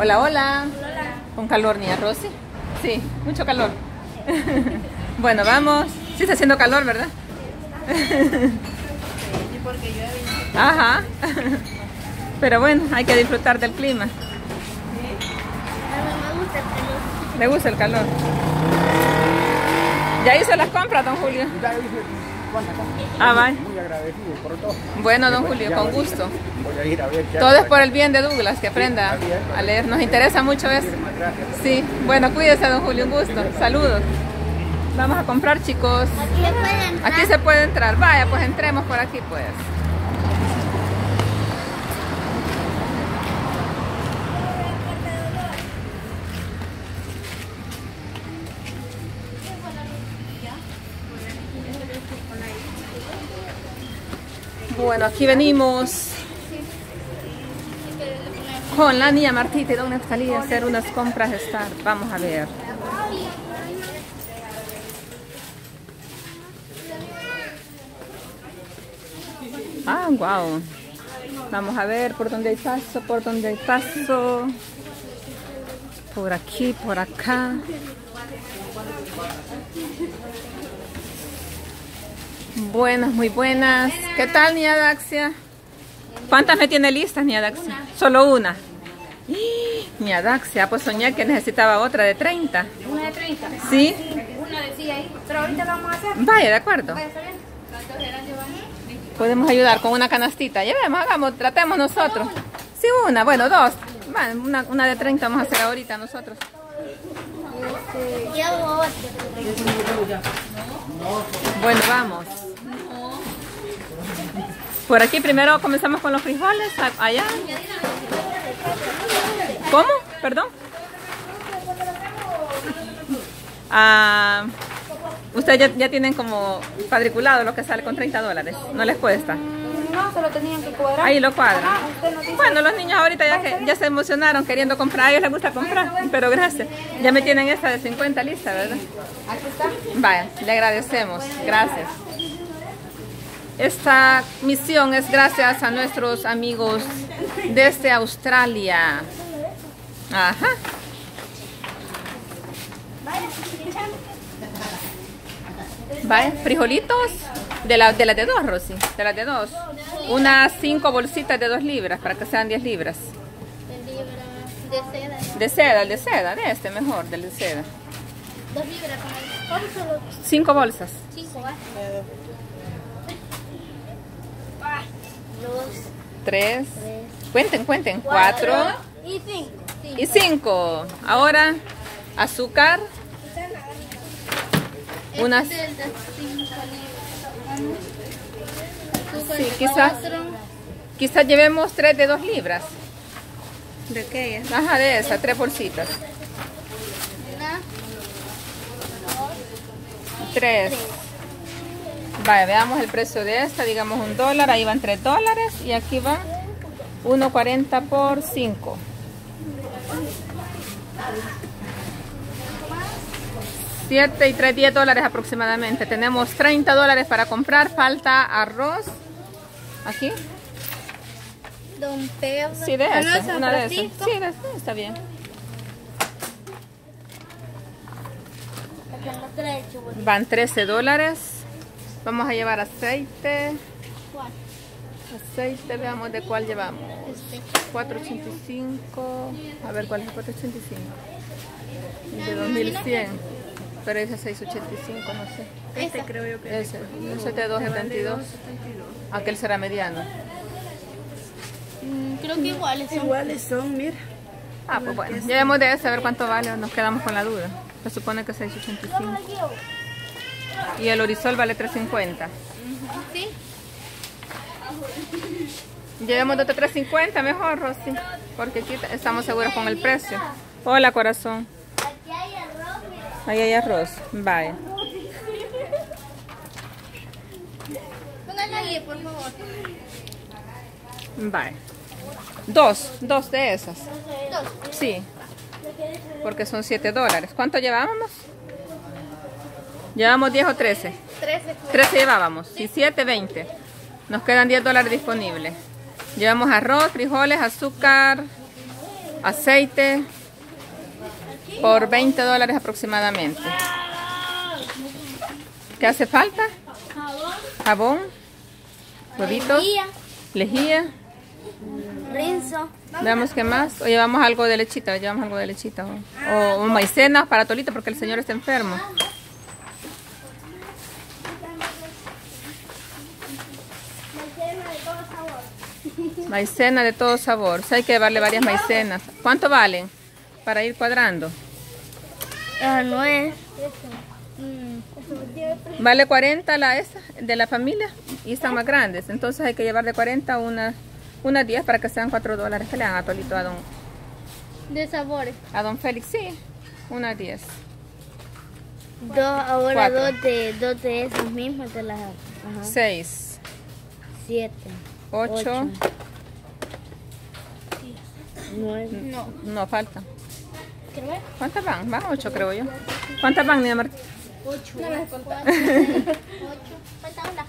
Hola, hola. Con calor, niña Rosy. Sí, mucho calor. bueno, vamos. Sí está haciendo calor, ¿verdad? Sí, porque llueve. Ajá. Pero bueno, hay que disfrutar del clima. Me gusta el calor. ¿Le gusta el calor? ¿Ya hizo las compras, don Julio? Ah, va. Muy agradecido por todo. Bueno, don Julio, con gusto. Voy a ir a ver Todo es por el bien de Douglas, que aprenda a leer. Nos interesa mucho eso. Sí, bueno, cuídese, don Julio, un gusto. Saludos. Vamos a comprar, chicos. Aquí se puede entrar. Vaya, pues entremos por aquí, pues. Bueno, aquí venimos con la niña Martita y don Neftalí a hacer unas compras de Star. Vamos a ver. Ah, wow. Vamos a ver por dónde hay paso, por dónde hay paso. Por aquí, por acá. Buenas, muy buenas. ¿Qué tal, niña Daxia? ¿Cuántas me tiene listas, niña Daxia? Solo una. ¡Ih! Niña Daxia, pues soñé que necesitaba otra de 30. Una de 30. ¿Sí? Una decía ahí. Pero ahorita vamos a hacer. Vaya, de acuerdo. Podemos ayudar con una canastita. Llevemos, hagamos, tratemos nosotros. Sí, una, bueno, dos. Bueno, una, una de 30 vamos a hacer ahorita nosotros. Bueno, vamos. Por aquí primero comenzamos con los frijoles. Allá. ¿Cómo? Perdón. Ah, ustedes ya, ya tienen como cuadriculado lo que sale con 30 dólares. No les cuesta. No, solo tenían que cuadrar. Ahí lo cuadran. Ajá. Bueno, los niños ahorita ya, que, ya se emocionaron queriendo comprar. A ellos les gusta comprar. Pero gracias. Ya me tienen esta de 50 lista, ¿verdad? Aquí está. Vaya, le agradecemos. Gracias. Esta misión es gracias a nuestros amigos desde Australia. Ajá. Vaya, frijolitos de la, de las de dos, Rosy. De las de dos. Unas cinco bolsitas de dos libras para que sean 10 libras. De seda. De seda, el de seda, de este mejor, del de seda. Dos libras con. Cinco bolsas. Cinco, va. Ah, Dos, Tres. tres, Cuenten, cuenten. Cuatro. y cinco. Sí. Y cinco. Ahora, azúcar. Este unas- es Sí, quizás. Quizás llevemos tres de dos libras. ¿De qué? Ajá, de esas, tres bolsitas. Una, Tres. Vaya, veamos el precio de esta. Digamos un dólar. Ahí van tres dólares. Y aquí va 1.40 por 5. Siete y tres, 10 dólares aproximadamente. Tenemos 30 dólares para comprar. Falta arroz. Aquí. Don Pedro. Sí, de. San Una de esas. Sí, de esas. Está bien. Van 13 dólares. Vamos a llevar aceite. ¿Cuál? Aceite, veamos de cuál llevamos. Este. 485. A ver cuál es el 485. El de 2100. Pero ese es 685, no sé. Este creo yo Ese, ese es de 272. Aquel será mediano. Mm, Creo que iguales son. Iguales son, mira. Ah, pues bueno. Llevemos de ese a ver cuánto vale. Nos quedamos con la duda. Se supone que es 685. Y el orisol vale 350. Sí. Llevemos de otro 350 mejor, Rosy. Porque aquí estamos seguros con el precio. Hola, corazón. Aquí hay arroz. Ahí hay arroz. Vaya. Por favor. Vaya. Dos, dos de esas. Dos. Sí. Porque son 7 dólares. ¿Cuánto llevábamos? ¿Llevamos 10 o 13? Trece. 13 llevábamos. Y 7, 20. Nos quedan 10 dólares disponibles. Llevamos arroz, frijoles, azúcar, aceite por 20 dólares aproximadamente. ¿Qué hace falta? Jabón, huevitos, Lejía, lejía. rinzo. Veamos qué más. O llevamos algo de lechita, llevamos algo de lechita. O, o maicena para Tolito porque el señor está enfermo. Maicena de todo sabor. O sea, hay que llevarle varias maicenas. ¿Cuánto valen? Para ir cuadrando. Ah, no es. Vale 40 la esa de la familia y están más grandes. Entonces hay que llevar de 40 a una, unas 10 para que sean 4 dólares. que le dan a Tolito a don, De sabores. a don Félix? Sí, unas 10. Dos, ahora Cuatro. dos de, dos de esas mismas de las. Ajá. 6, Siete. 8, Nueve. No. no falta. ¿Cuántas van? Van 8 creo yo. ¿Cuántas van, Niña Martín? Ocho. No contar. Ocho. Falta una.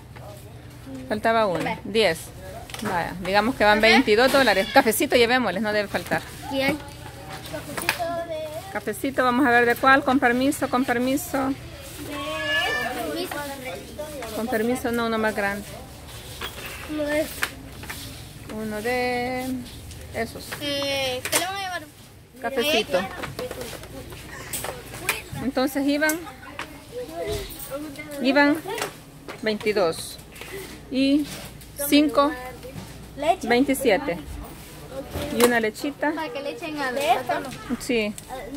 Faltaba una. 10. Vaya, digamos que van 22 dólares. Cafecito llevémosles, no debe faltar. ¿Qué hay? Cafecito de. Cafecito, vamos a ver de cuál. Con permiso, con permiso. Con permiso, no, uno más grande. No es. Uno de esos. Eh, ¿Qué le van a llevar? Cafecito. Entonces iban, iban 22 y 5, Leche. 27 y una lechita. Para que le echen a. Sí,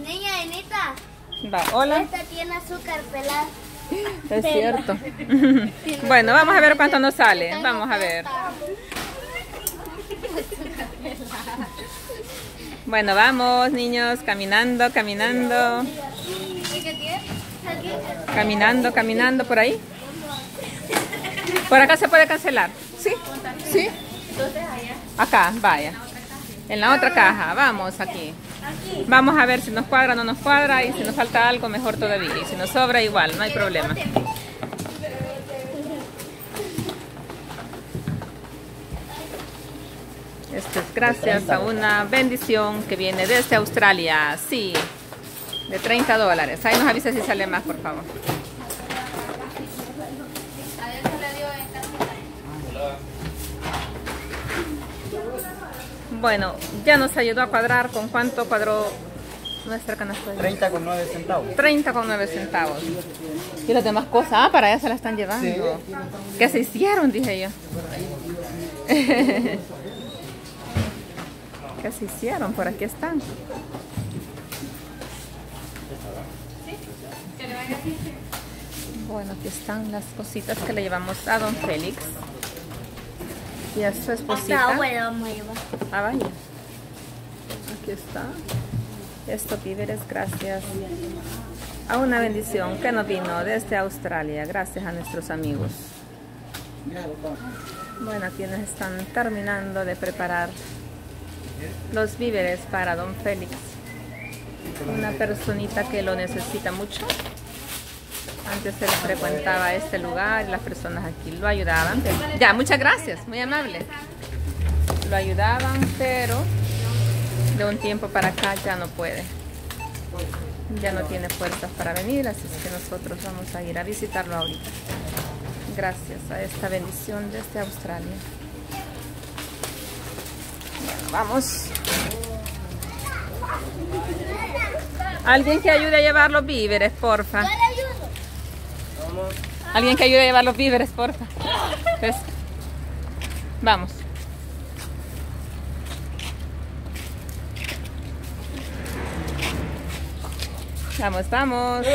Niña, Anita. va. Hola, Esta tiene azúcar pelada. es cierto. Bueno, vamos a ver cuánto nos sale. Vamos a ver. Bueno, vamos, niños, caminando, caminando, caminando, caminando por ahí. Por acá se puede cancelar. ¿Sí? ¿Sí? Acá, vaya. En la otra caja, vamos aquí. Vamos a ver si nos cuadra o no nos cuadra y si nos falta algo, mejor todavía. Y si nos sobra, igual, no hay problema. Esto es gracias a una bendición que viene desde Australia. Sí, de 30 dólares. Ahí nos avisa si sale más, por favor. Bueno, ya nos ayudó a cuadrar con cuánto cuadró nuestra canasta. 30 con 9 centavos. 30 con 9 centavos. Y las demás cosas, ah, para allá se la están llevando. ¿Qué se hicieron? Dije yo. ¿Qué se hicieron? Por aquí están. Bueno, aquí están las cositas que le llevamos a don Félix. Y a su esposita. Bueno, vamos a llevar. Ah, vaya. Aquí está. Estos víveres, gracias a una bendición que nos vino desde Australia, gracias a nuestros amigos. Bueno, aquí nos están terminando de preparar los víveres para don Félix. Una personita que lo necesita mucho. Antes él frecuentaba este lugar y las personas aquí lo ayudaban. Ya, muchas gracias, muy amable. Lo ayudaban, pero de un tiempo para acá ya no puede. Ya no tiene fuerzas para venir, así que nosotros vamos a ir a visitarlo ahorita. Gracias a esta bendición desde Australia. Bueno, vamos. Alguien que ayude a llevar los víveres, porfa. Alguien que ayude a llevar los víveres, porfa. Pues, vamos. Vamos, vamos.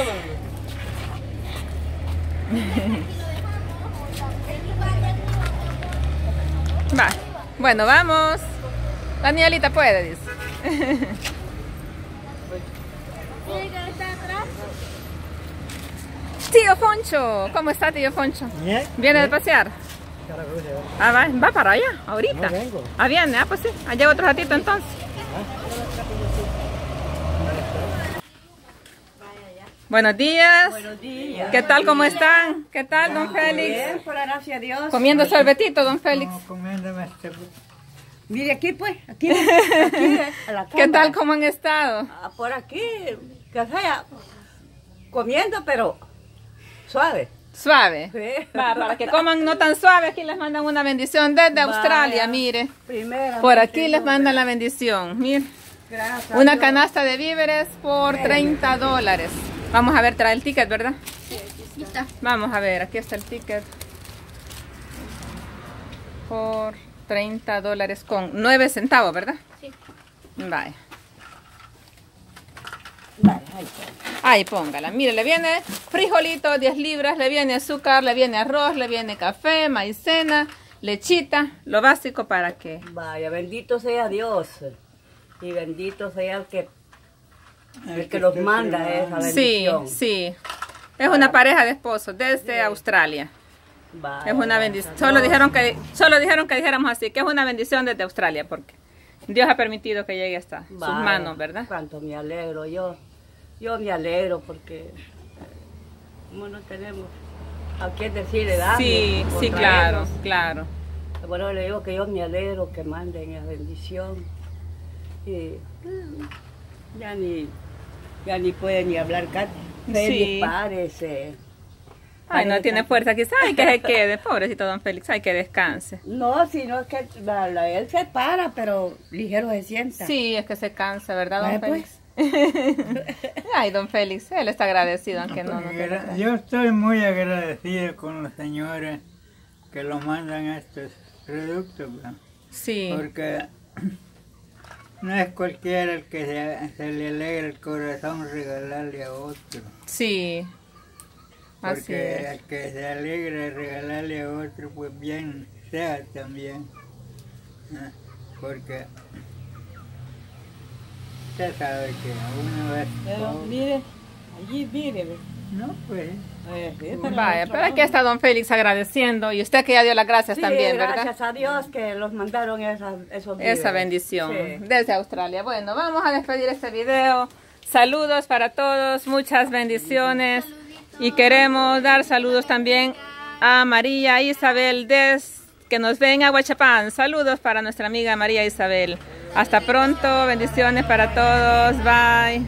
Va. Bueno, vamos. Danielita puede, dice. Tío Foncho, ¿cómo está tío Foncho? Bien. ¿Viene de pasear? Ah, va, va para allá, ahorita. No vengo. Ah, viene, ah, pues sí. Allá otro ratito entonces. Buenos días. Buenos días. ¿Qué tal, cómo están? ¿Qué tal, don Félix? Bien, por la gracia de Dios. Comiendo sorbetito, don Félix. No, comiéndome este Mire aquí pues, aquí, aquí a la ¿Qué tal? ¿Cómo han estado? Ah, Por aquí, que sea, comiendo pero suave. Suave. Sí. Va, para que coman no tan suave, aquí les mandan una bendición desde Vaya. Australia, mire. Primera. Por aquí les mandan la bendición, mire. Gracias. Una canasta de víveres por 30 dólares. Vamos a ver, trae el ticket, ¿verdad? Aquí está. Vamos a ver, aquí está el ticket. Por 30 dólares con 9 centavos, ¿verdad? Sí. Vaya. Vale, ahí póngala. Mire, le viene frijolito, 10 libras, le viene azúcar, le viene arroz, le viene café, maicena, lechita, lo básico para que... Vaya, bendito sea Dios. Y bendito sea el que, el que los manda esa Sí, bendición. sí. Es una pareja de esposos desde Australia. Vaya, Es una bendición. Solo dijeron que solo dijeron que dijéramos así, que es una bendición desde Australia porque Dios ha permitido que llegue hasta sus manos, ¿verdad? Cuánto me alegro yo. Yo me alegro porque eh, como no tenemos a quién decirle darle. Sí, o sí, claro, claro. Bueno, le digo que yo me alegro que manden esa bendición. Y mm, ya ni, ya ni puede ni hablar Katy. Sí. Parece. Ay, no tiene fuerza, quizás hay que se quede, pobrecito don Félix, hay que descanse. No, sino es que la- la- él se para, pero ligero se sienta. Sí, es que se cansa, ¿verdad, don pues. Félix? Ay, don Félix, él está agradecido, aunque no, no traer. Yo estoy muy agradecido con los señores que lo mandan a estos productos, ¿verdad? Sí, porque no es cualquiera el que se, se le alegra el corazón regalarle a otro. sí. Así Porque es. el que se alegra de regalarle a otro, pues bien sea también. ¿no? Porque usted sabe que uno es pobre. mire, allí mire. No, pues. Vaya, pero aquí está don Félix agradeciendo y usted que ya dio las gracias Sí, también, ¿verdad? gracias a Dios que los mandaron esas, esos Esa víveres. bendición Sí. desde Australia. Bueno, vamos a despedir este video. Saludos para todos, muchas bendiciones. Y queremos dar saludos también a María Isabel des que nos ven a Huachapán. Saludos para nuestra amiga María Isabel. Hasta pronto, bendiciones para todos. Bye.